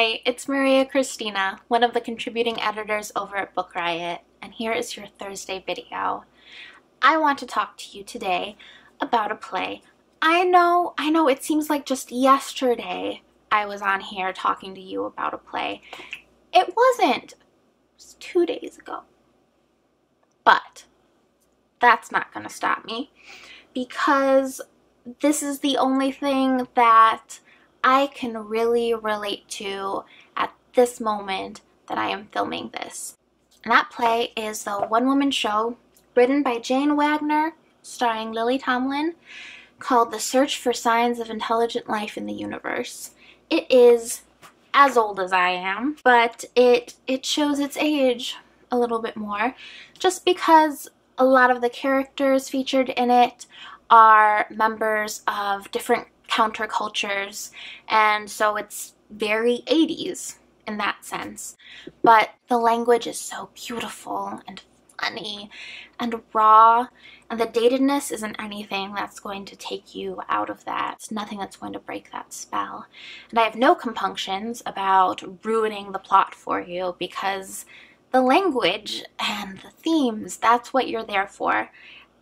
Hi, it's María Cristina, one of the contributing editors over at Book Riot, and here is your Thursday video. I want to talk to you today about a play. I know, I know it seems like just yesterday I was on here talking to you about a play. It wasn't. It was two days ago. But that's not going to stop me because this is the only thing that I can really relate to at this moment that I am filming this. And that play is the one-woman show written by Jane Wagner, starring Lily Tomlin, called The Search for Signs of Intelligent Life in the Universe. It is as old as I am, but it it shows its age a little bit more just because a lot of the characters featured in it are members of different countercultures, and so it's very 80s in that sense. But the language is so beautiful and funny and raw, and the datedness isn't anything that's going to take you out of that. It's nothing that's going to break that spell. And I have no compunctions about ruining the plot for you because the language and the themes, that's what you're there for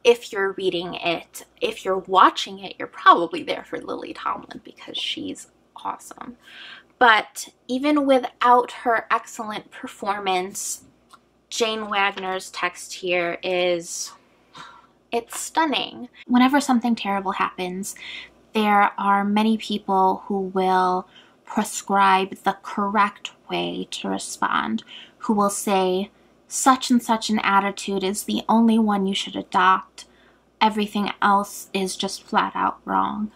if you're reading it. If you're watching it, you're probably there for Lily Tomlin because she's awesome. But even without her excellent performance, Jane Wagner's text here is it's stunning. Whenever something terrible happens, there are many people who will prescribe the correct way to respond, who will say, such and such an attitude is the only one you should adopt. Everything else is just flat out wrong.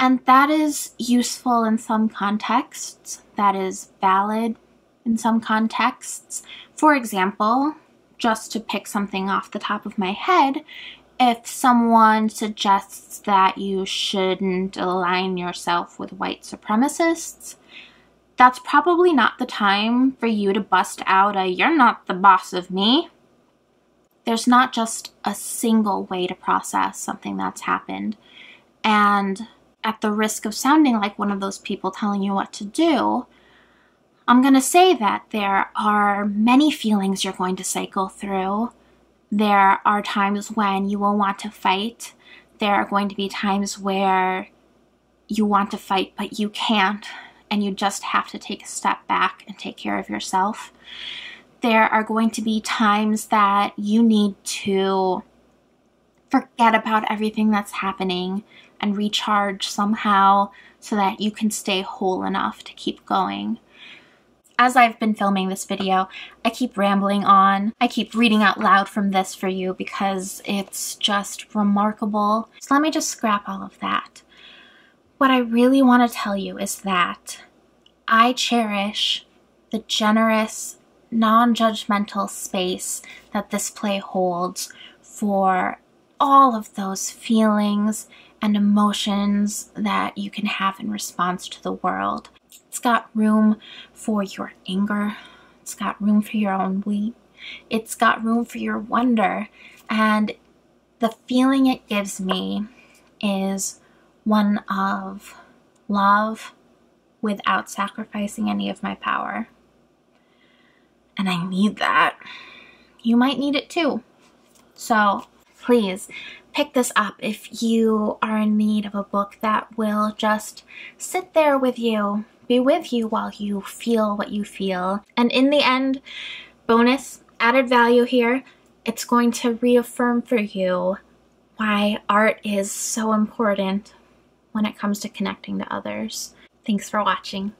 And that is useful in some contexts, that is valid in some contexts. For example, just to pick something off the top of my head, if someone suggests that you shouldn't align yourself with white supremacists, that's probably not the time for you to bust out a you're not the boss of me. There's not just a single way to process something that's happened. And at the risk of sounding like one of those people telling you what to do, I'm going to say that there are many feelings you're going to cycle through. There are times when you will want to fight. There are going to be times where you want to fight, but you can't and you just have to take a step back and take care of yourself. There are going to be times that you need to forget about everything that's happening and recharge somehow so that you can stay whole enough to keep going. As I've been filming this video, I keep rambling on. I keep reading out loud from this for you because it's just remarkable. So let me just scrap all of that. What I really want to tell you is that I cherish the generous, non judgmental space that this play holds for all of those feelings and emotions that you can have in response to the world. It's got room for your anger, it's got room for your own weep, it's got room for your wonder, and the feeling it gives me is one of love without sacrificing any of my power. And I need that. You might need it too. So please pick this up if you are in need of a book that will just sit there with you, be with you while you feel what you feel. And in the end, bonus, added value here, it's going to reaffirm for you why art is so important when it comes to connecting to others. Thanks for watching.